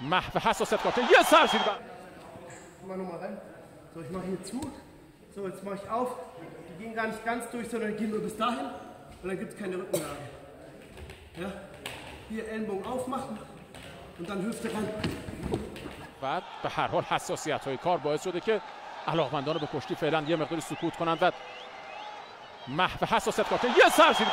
محو حساسیت کارت یه سر زیر Guck Mal nochmal rein. So, ich mache hier zu. So, jetzt mache ich auf. Die gehen gar nicht ganz durch, sondern gehen nur bis dahin. Und dann gibt es keine Rückenlage. Ja? Hier Ellenbogen aufmachen und dann Hüfte ran. بعد به هر حال حساسیت های کار باعث شده که علاقمندان به کشتی فعلا یه مقداری سکوت کنند و محو حساسیت کارت یه سر زیر